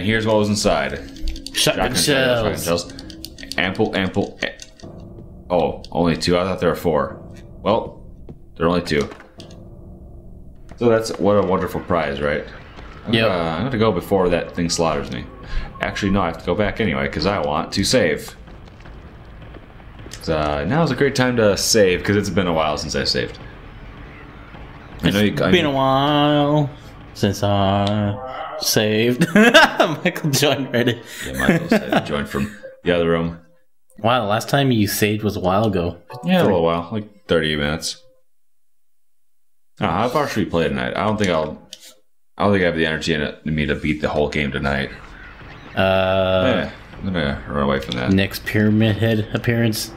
And here's what was inside. Shotgun Shotgun shells. shells. Ample, ample. Oh, only two. I thought there were four. Well, there are only two. So that's what a wonderful prize, right? I'm I'm gonna go before that thing slaughters me. Actually, no, I have to go back anyway because I want to save. Uh, now's a great time to save because it's been a while since I saved. I know you. I Been a while since I saved. Michael joined Reddit. Yeah, Michael said he joined from the other room. Wow, last time you saved was a while ago. Yeah, a little while, like thirty minutes. Oh, how far should we play tonight? I don't think I'll. I don't think I have the energy in, it, in me to beat the whole game tonight. Uh, I'm gonna run away from that. next Pyramid Head appearance.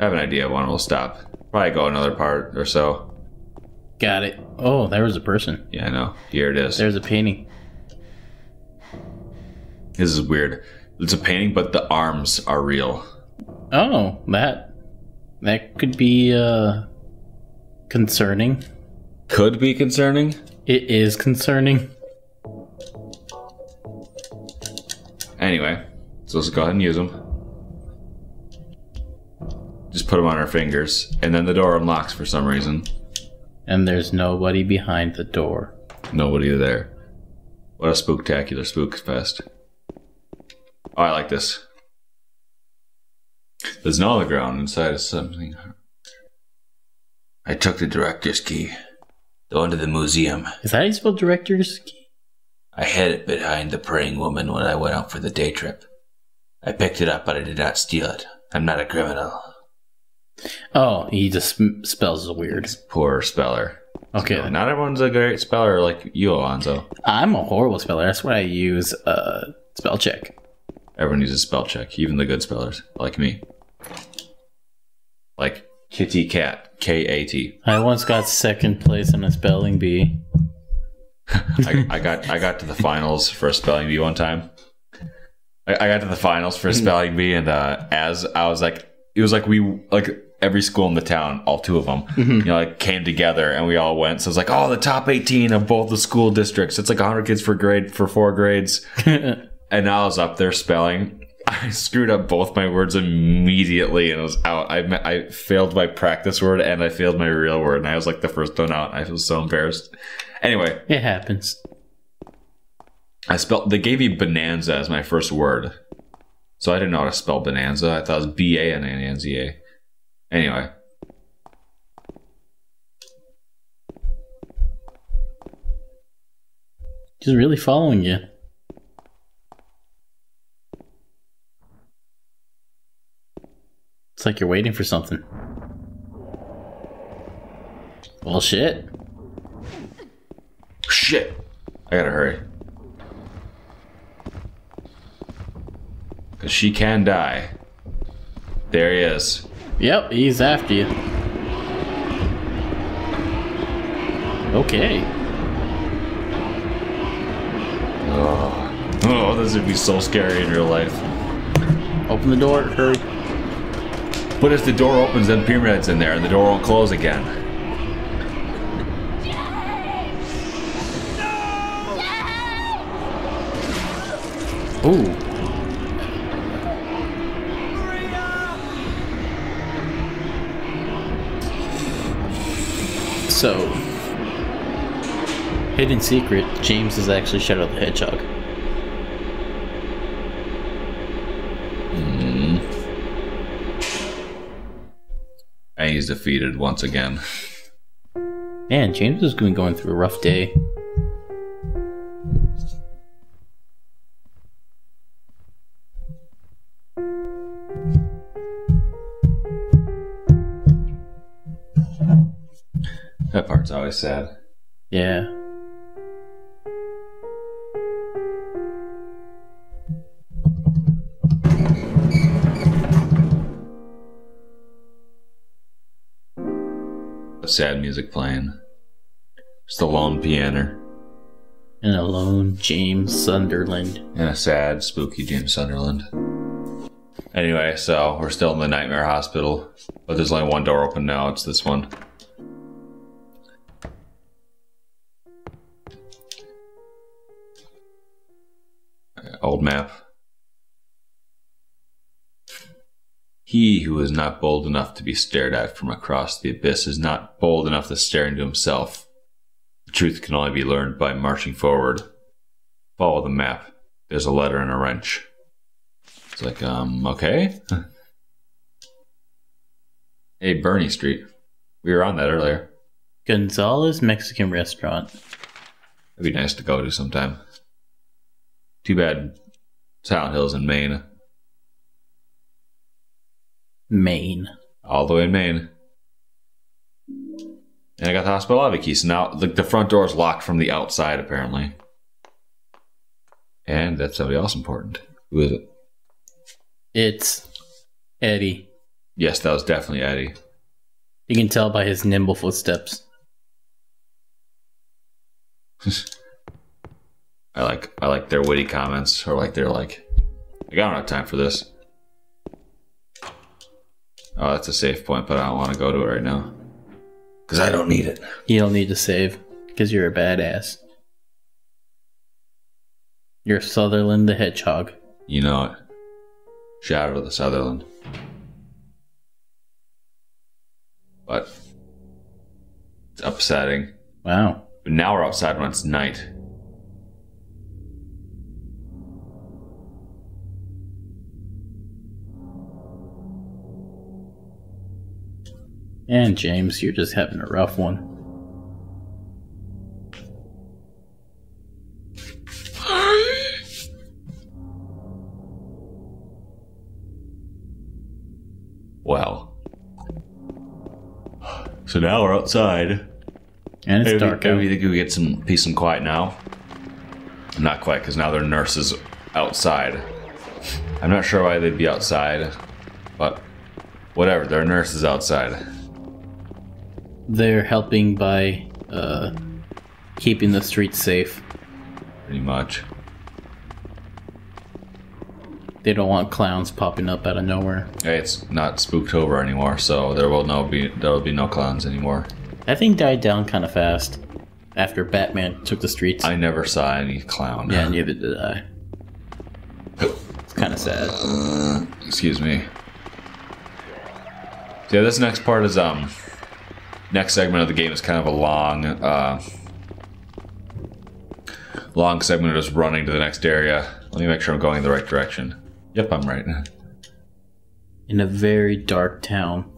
I have an idea when we'll stop. Probably go another part or so. Got it. Oh, there was a person. Yeah, I know. Here it is. There's a painting. This is weird. It's a painting, but the arms are real. Oh, that that could be uh concerning. Could be concerning. It is concerning. Anyway, so let's go ahead and use them. Put them on our fingers, and then the door unlocks for some reason. And there's nobody behind the door. Nobody there. What a spooktacular spook fest. Oh, I like this. There's the ground inside of something. I took the director's key. Going to the museum. Is that how you spell director's key? I hid it behind the praying woman when I went out for the day trip. I picked it up, but I did not steal it. I'm not a criminal. Oh, he just spells weird. Poor speller. Okay, then. not everyone's a great speller like you, Alonzo. I'm a horrible speller. That's why I use uh, spell check. Everyone uses spell check, even the good spellers, like me. Like Kitty Cat, K A T. I once got second place in a spelling bee. I, I got I got to the finals for a spelling bee one time. I, I got to the finals for a spelling bee, and uh, as I was like, it was like we like every school in the town, all two of them, mm-hmm. you know, like came together and we all went. So it's like, oh, the top eighteen of both the school districts. It's like hundred kids for grade for four grades. And I was up there spelling. I screwed up both my words immediately and it was out. I I failed my practice word and I failed my real word, and I was like the first one out. I was so embarrassed. Anyway, It happens. I spelled. They gave me bonanza as my first word, so I didn't know how to spell bonanza. I thought it was B A N A N Z A. Anyway, She's really following you. It's like you're waiting for something. Well, shit. shit. I gotta hurry. Cause she can die. There he is. Yep, he's after you. Okay. Oh, oh, this would be so scary in real life. Open the door. Hurry. But if the door opens, then Pyramid's in there, and the door won't close again. Ooh. So, hidden secret: James is actually Shadow the Hedgehog. Hmm. And he's defeated once again. Man, James is going going through a rough day. That part's always sad. Yeah. The sad music playing. Just a lone piano. And a lone James Sunderland. And a sad, spooky James Sunderland. Anyway, so we're still in the nightmare hospital, but there's only one door open now. It's this one. Old map. He who is not bold enough to be stared at from across the abyss is not bold enough to stare into himself. The truth can only be learned by marching forward. Follow the map. There's a letter and a wrench. It's like, um, okay. hey, Bernie Street. We were on that earlier. Gonzalez Mexican restaurant. It'd be nice to go to sometime. Too bad Silent Hill's in Maine. Maine. All the way in Maine. And I got the hospital lobby key, so now the, the front door is locked from the outside, apparently. And that's somebody else important. Who is it? It's Eddie. Yes, that was definitely Eddie. You can tell by his nimble footsteps. I like I like their witty comments, or like they're like, I don't have time for this. Oh, that's a safe point, but I don't want to go to it right now because I don't need it. You don't need to save because you're a badass. You're Sunderland the Hedgehog. You know it. Shout out to the Sunderland. But it's upsetting. Wow. But now we're outside when it's night. And James, you're just having a rough one. Um. Well. So now we're outside. And it's Maybe, dark maybe out. we think we get some peace and quiet now. Not quite, because now there are nurses outside. I'm not sure why they'd be outside, but whatever. There are nurses outside. They're helping by uh, keeping the streets safe. Pretty much. They don't want clowns popping up out of nowhere. Hey, it's not Spooktober anymore, so there will no be there will be no clowns anymore. That thing died down kind of fast after Batman took the streets. I never saw any clown. yeah, neither did I. It's kind of sad. Excuse me. Yeah, this next part is um next segment of the game is kind of a long uh long segment of just running to the next area. Let me make sure I'm going in the right direction. Yep, I'm right. In a very dark town.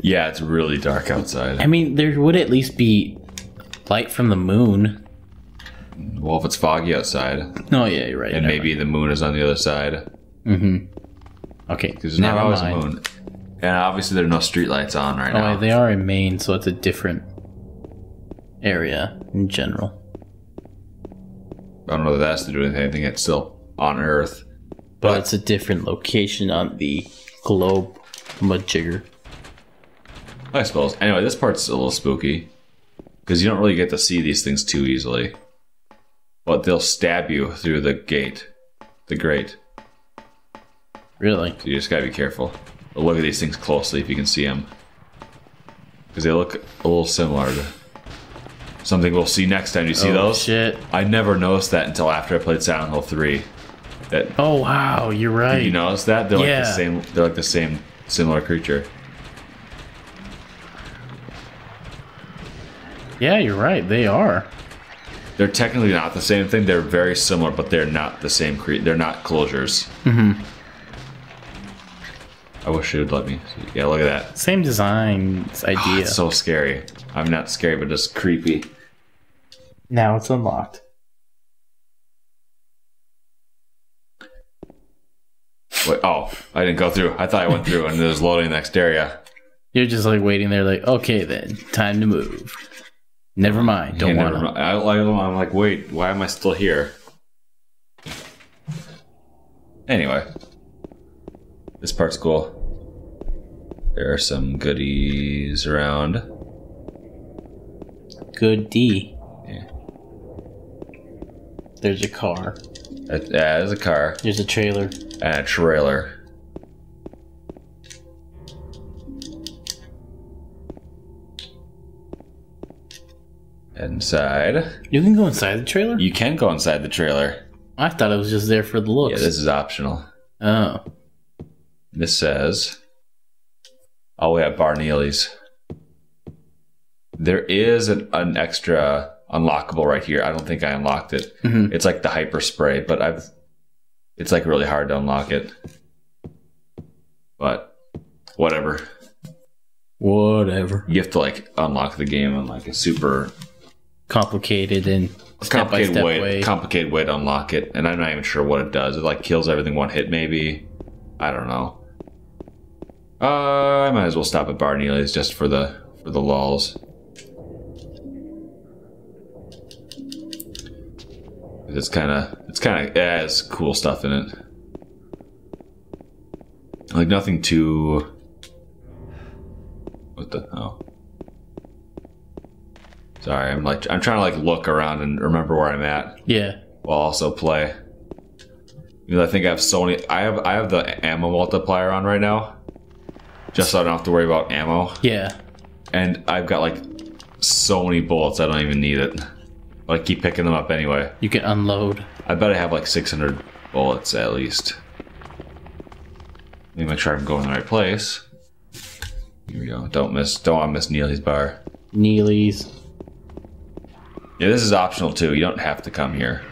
Yeah, it's really dark outside. I mean, there would at least be light from the moon. Well, if it's foggy outside, Oh yeah, you're right. and never maybe the moon is on the other side, Mm hmm. Okay, because there's not always mind. a moon. And obviously, there are no streetlights on right Oh, now. they are in Maine, so it's a different area in general. I don't know that that's has to do with anything. It's still on Earth. But it's a different location on the globe Mudjigger. I suppose. Anyway, this part's a little spooky because you don't really get to see these things too easily. But they'll stab you through the gate, the grate. Really? So you just gotta be careful. But look at these things closely if you can see them, because they look a little similar to something we'll see next time. You see those? oh, those? Shit. I never noticed that until after I played Silent Hill Three. That Oh wow, you're right. Did you notice that they're like the same. They're like the same similar creature. Yeah, you're right. They are. They're technically not the same thing. They're very similar, but they're not the same cre They're not closures. Mm-hmm. I wish it would let me. Yeah, look at that. Same design Oh, idea. it's ah, so scary. I'm not scary, but just creepy. now it's unlocked. Wait, oh, I didn't go through. I thought I went through and it was loading the next area. You're just like waiting there, like, okay, then, time to move. Never mind. Don't Yeah, want to. I, I, I'm like, wait, why am I still here? Anyway, this part's cool. There are some goodies around. Good D. Yeah. There's a car. Uh, yeah, there's a car. There's a trailer. And a trailer. Inside. You can go inside the trailer? You can go inside the trailer. I thought it was just there for the looks. Yeah, this is optional. Oh. This says "Oh, we have Bar Neely's." There is an, an extra unlockable right here. I don't think I unlocked it. Mhm. It's like the hyper spray, but I've. It's like really hard to unlock it. But whatever. Whatever. You have to like unlock the game in like a super Complicated and complicated way, way. complicated way to unlock it, and I'm not even sure what it does. It like kills everything one hit, maybe. I don't know. Uh, I might as well stop at Bar just for the for the lulls. It's kind of it's kind of yeah, it's cool stuff in it. Like nothing too. What the oh. Sorry, I'm like I'm trying to like look around and remember where I'm at yeah. while also play. Because I think I have so many. I have I have the ammo multiplier on right now, just so I don't have to worry about ammo. Yeah. And I've got like so many bullets I don't even need it. But I keep picking them up anyway. You can unload. I bet I have like 600 bullets at least. Let me make sure I'm going in the right place. Here we go. Don't miss. Don't want to miss Neely's bar. Neely's. Yeah, this is optional too. You don't have to come here.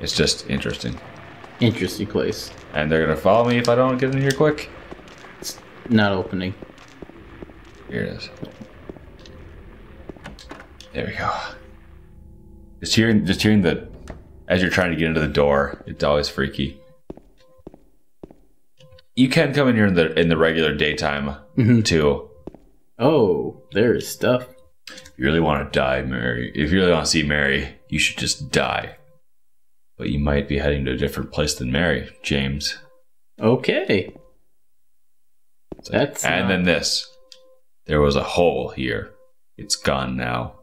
It's just interesting. Interesting place. And they're gonna follow me if I don't get in here quick. Not opening. Here it is. There we go. Just hearing, just hearing the, as you're trying to get into the door, it's always freaky. You can come in here in the in the regular daytime Mhm. too. Oh, there is stuff. If you really want to die, Mary, if you really want to see Mary, you should just die. But you might be heading to a different place than Mary, James. Okay. That's and not- then this. There was a hole here. It's gone now.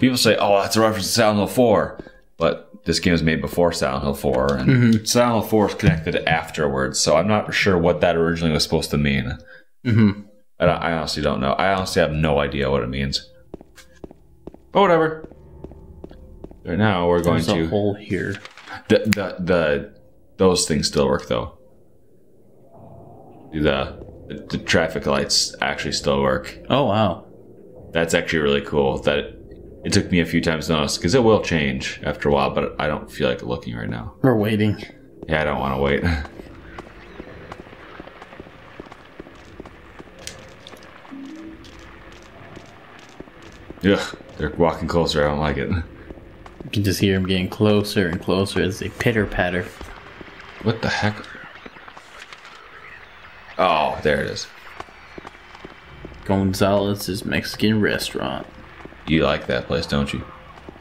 People say, "Oh, that's a reference to Silent Hill 4," but this game was made before Silent Hill 4, and Mhm. Silent Hill 4 is connected afterwards. So I'm not sure what that originally was supposed to mean. Mhm. I, I honestly don't know. I honestly have no idea what it means. But whatever. Right now, we're going There's a to hole here. the the the those things still work though. The the traffic lights actually still work. Oh wow. That's actually really cool. That it took me a few times to notice because it will change after a while, but I don't feel like looking right now. We're waiting. Yeah, I don't want to wait. Ugh, they're walking closer. I don't like it. You can just hear them getting closer and closer as they pitter patter. What the heck? There it is. Gonzalez's Mexican restaurant. You like that place, don't you?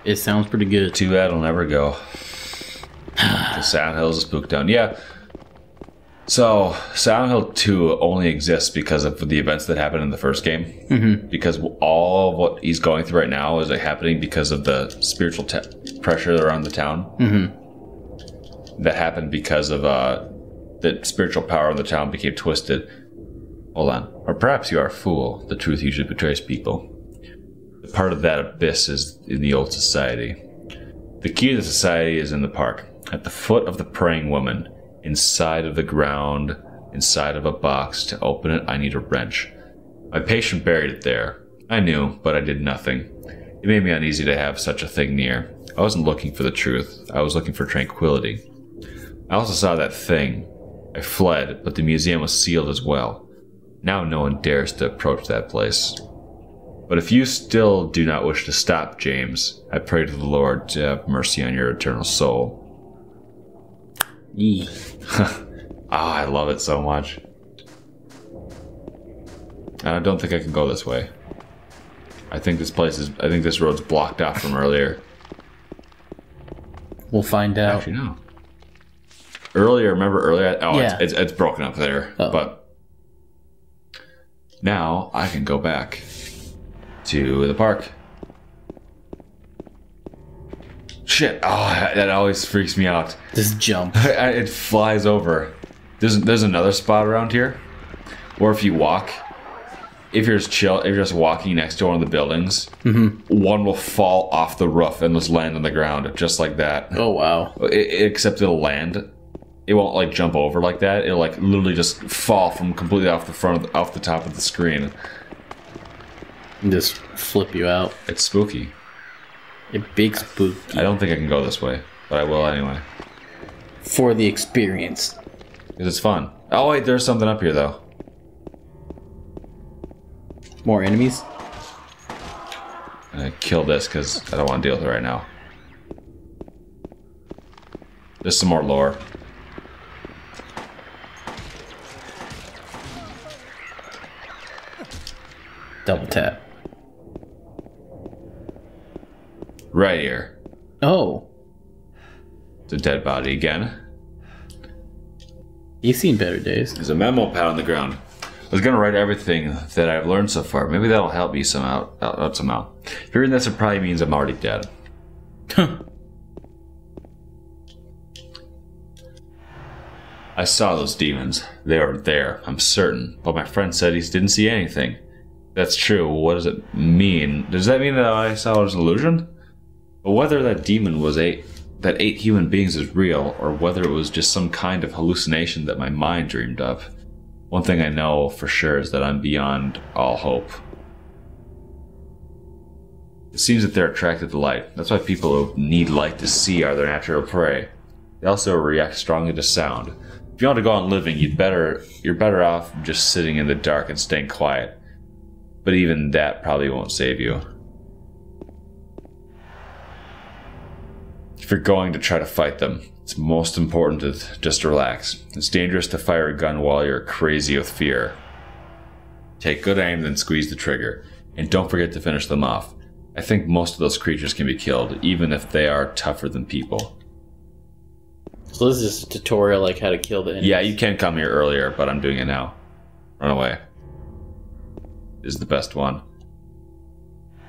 It sounds pretty good. Too bad I'll never go. the Silent Hills is spooked down. Yeah. So Silent Hill 2 only exists because of the events that happened in the first game. Mm-hmm. Because all of what he's going through right now is like, happening because of the spiritual te- pressure around the town. Mm-hmm. That happened because of uh, the spiritual power of the town became twisted. Hold on. Or perhaps you are a fool. The truth usually betrays people. Part of that abyss is in the old society. The key to the society is in the park, at the foot of the praying woman, inside of the ground, inside of a box. To open it, I need a wrench. My patient buried it there. I knew, but I did nothing. It made me uneasy to have such a thing near. I wasn't looking for the truth, I was looking for tranquility. I also saw that thing. I fled, but the museum was sealed as well. Now no one dares to approach that place. But if you still do not wish to stop, James, I pray to the Lord to have mercy on your eternal soul. Yee. Ah, I love it so much. And I don't think I can go this way. I think this place is. I think this road's blocked off from earlier. We'll find out. Actually, no. Earlier, remember earlier? Oh, Yeah. it's, it's, it's broken up there. Oh. But now I can go back to the park. Shit! Oh, that always freaks me out. Just jump. It flies over. There's there's another spot around here, or if you walk, if you're just chill, if you're just walking next to one of the buildings, mm-hmm. one will fall off the roof and just land on the ground, just like that. Oh wow. I- I- except it'll land. It won't like jump over like that. It'll like literally just fall from completely off the front, of the, off the top of the screen. And just flip you out. It's spooky. It big spooky. I don't think I can go this way, but I will anyway for the experience. because it's fun. Oh wait, there's something up here though. More enemies. I'm gonna kill this because I don't want to deal with it right now. There's some more lore. Double tap. Right here. Oh, It's a dead body again. you've seen better days. There's a memo pad on the ground. I was gonna write everything that I've learned so far. Maybe that'll help me somehow. Out, out somehow. Hearing this, it probably means I'm already dead. I saw those demons. They were there, I'm certain. But my friend said he didn't see anything. That's true. What does it mean? Does that mean that I saw was an illusion? But whether that demon was eight, that eight human beings is real, or whether it was just some kind of hallucination that my mind dreamed of, one thing I know for sure is that I'm beyond all hope. It seems that they're attracted to light. That's why people who need light to see are their natural prey. They also react strongly to sound. If you want to go on living, you'd better you're better off just sitting in the dark and staying quiet. But even that probably won't save you. If you're going to try to fight them, it's most important to just relax. It's dangerous to fire a gun while you're crazy with fear. Take good aim, then squeeze the trigger. And don't forget to finish them off. I think most of those creatures can be killed, even if they are tougher than people. So this is a tutorial like how to kill the enemies. Yeah, you can come here earlier, but I'm doing it now. Run away. Is the best one.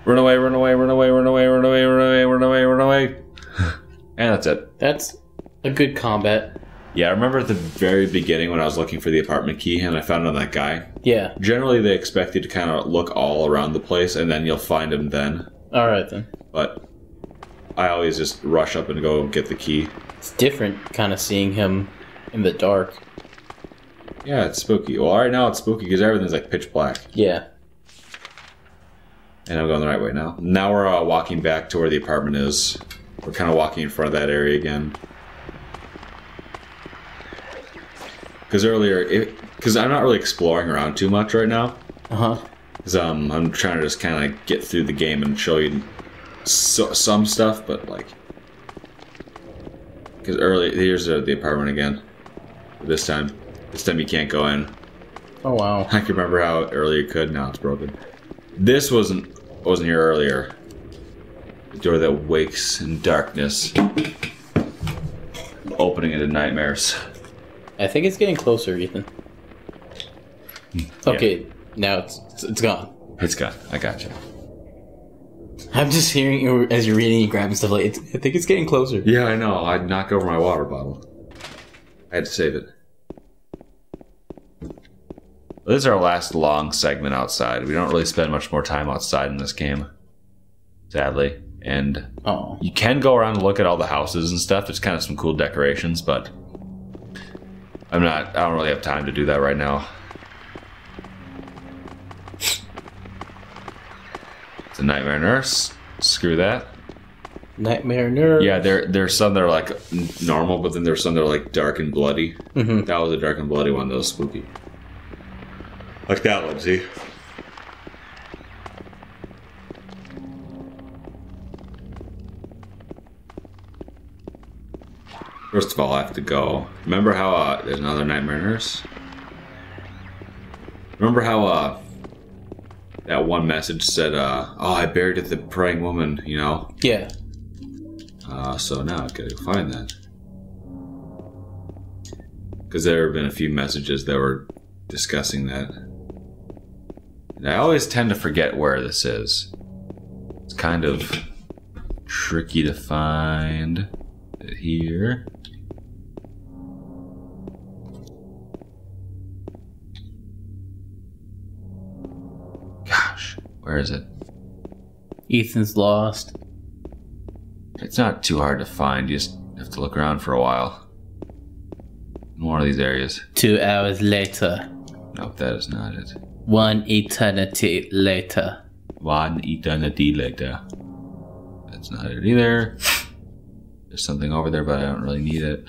Run away, run away, run away, run away, run away, run away, run away, run away. and that's it. That's a good combat. Yeah, I remember at the very beginning when I was looking for the apartment key and I found it on that guy. Yeah. Generally, they expect you to kind of look all around the place and then you'll find him then. All right then. But I always just rush up and go get the key. It's different, kind of seeing him in the dark. Yeah, it's spooky. Well, right now it's spooky because everything's like pitch black. Yeah. And I'm going the right way now. Now we're uh, walking back to where the apartment is. We're kind of walking in front of that area again. Because earlier, because I'm not really exploring around too much right now. Uh huh. Because um, I'm trying to just kind of get through the game and show you so, some stuff, but like. Because early, here's uh, the apartment again. This time. This time you can't go in. Oh wow. I can remember how earlier you could, now it's broken. This wasn't wasn't here earlier. The door that wakes in darkness. Opening into nightmares. I think it's getting closer, Ethan. Hmm. Okay, now it's it's- it's gone. It's gone. I got you. I'm just hearing you as you're reading and grabbing stuff. Like I think it's getting closer. Yeah, I know. I'd knock over my water bottle. I had to save it. This is our last long segment outside. We don't really spend much more time outside in this game. Sadly. And Oh, you can go around and look at all the houses and stuff. There's kind of some cool decorations, but I'm not. I don't really have time to do that right now. It's a nightmare nurse. Screw that. nightmare nurse. Yeah, there there's some that are like normal, but then there's some that are like dark and bloody. Mhm. That was a dark and bloody one. That was spooky. Like that one, see? First of all, I have to go. Remember how uh, there's another nightmare nurse? Remember how uh, that one message said, uh, "Oh, I buried the praying woman," you know? Yeah. Uh, so now I gotta go find that. Because there have been a few messages that were discussing that. And I always tend to forget where this is. It's kind of tricky to find here. Gosh, where is it? Ethan's lost. It's not too hard to find. You just have to look around for a while. In one of these areas. Two hours later. Nope, that is not it. One eternity later. One eternity later. That's not it either. There's something over there, but I don't really need it.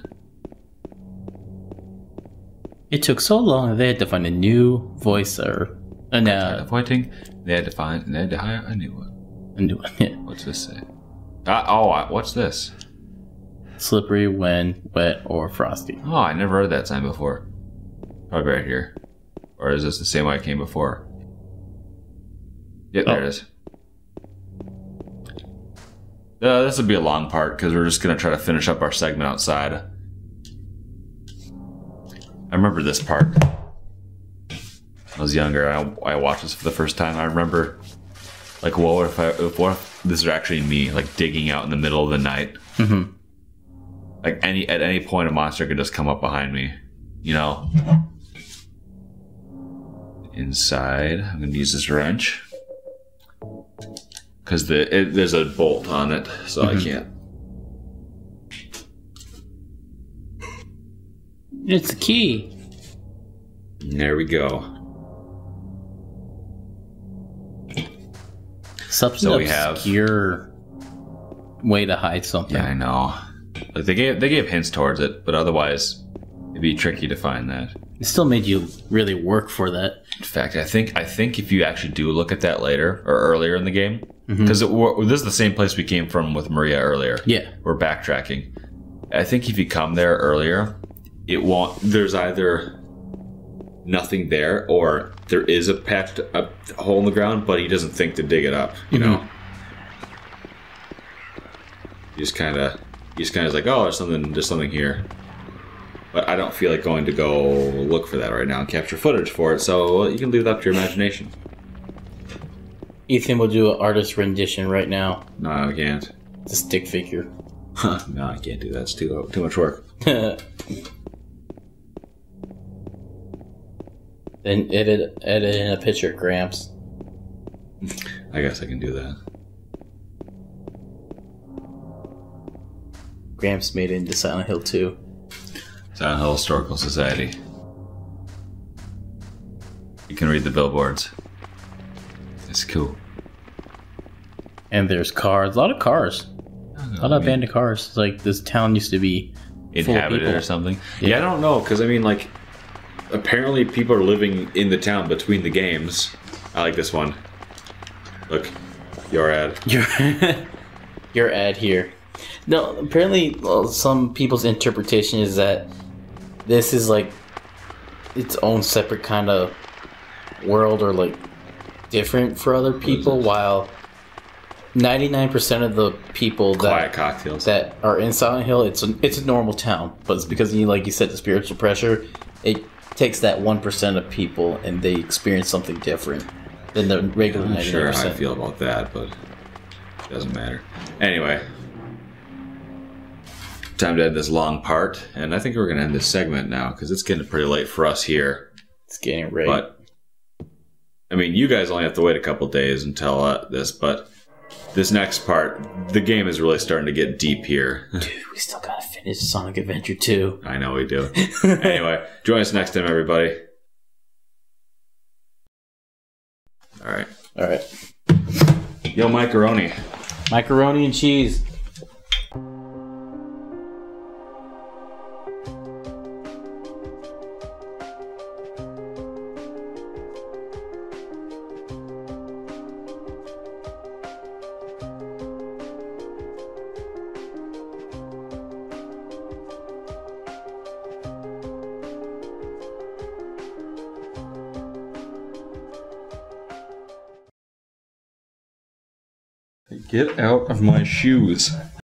It took so long they had to find a new voicer. Uh, of waiting. They had to find. They had to hire a new one. a new one. Yeah. What's this say? Ah, oh, uh, what's this? Slippery when wet or frosty. Oh, I never heard that sign before. Probably right here. Or is this the same way I came before? Yep, there Oh. it is. Uh, this would be a long part because we're just going to try to finish up our segment outside. I remember this part. When I was younger. I, I watched this for the first time. I remember, like, what if I, if what if this is actually me, like digging out in the middle of the night? hmm like any at any point a monster could just come up behind me you know inside. I'm gonna use this wrench. Because the it, there's a bolt on it so i mm-hmm. can't. It's a key. there we go. Something So we have- obscure way to hide something. yeah i know. Like they gave they gave hints towards it but otherwise it'd be tricky to find that It still made you really work for that. in fact i think i think if you actually do look at that later or earlier in the game mm-hmm. because this is the same place we came from with maria earlier Yeah. we're backtracking. I think if you come there earlier, it won't. There's either nothing there, or there is a patched a hole in the ground, but he doesn't think to dig it up. You know, mm-hmm. he just kind of, he just kind of like, oh, there's something, there's something here. But I don't feel like going to go look for that right now and capture footage for it. So you can leave it up to your imagination. Ethan will do an artist rendition right now. No, I can't. It's a stick figure. no, I can't do that. It's too too much work. then edit edit in a picture Gramps. I guess I can do that. Gramps made it into Silent Hill 2. Silent Hill Historical Society. You can read the billboards. It's cool. And there's cars. A lot of cars. A lot of abandoned cars. It's like this town used to be Inhabited or something. Yeah. I don't know because I mean, like, apparently people are living in the town between the games. I like this one. Look, your ad. Your your ad here. No, apparently, well, some people's interpretation is that this is like its own separate kind of world or like different for other people, while ninety nine percent of the people Quiet that cocktails. that are in Silent Hill, it's a, it's a normal town, but it's because you like you said the spiritual pressure. It takes that one percent of people and they experience something different than the regular I'm not ninety sure how I feel about that, but it doesn't matter. Anyway, time to end this long part, and I think we're gonna end this segment now because it's getting pretty late for us here. It's getting right. But I mean, you guys only have to wait a couple days until uh, this, but this next part, the game is really starting to get deep here. Dude, we still gotta finish Sonic Adventure 2. I know we do. anyway, join us next time, everybody. All right, Alright. yo, macaroni. Macaroni and cheese. Get out of my shoes.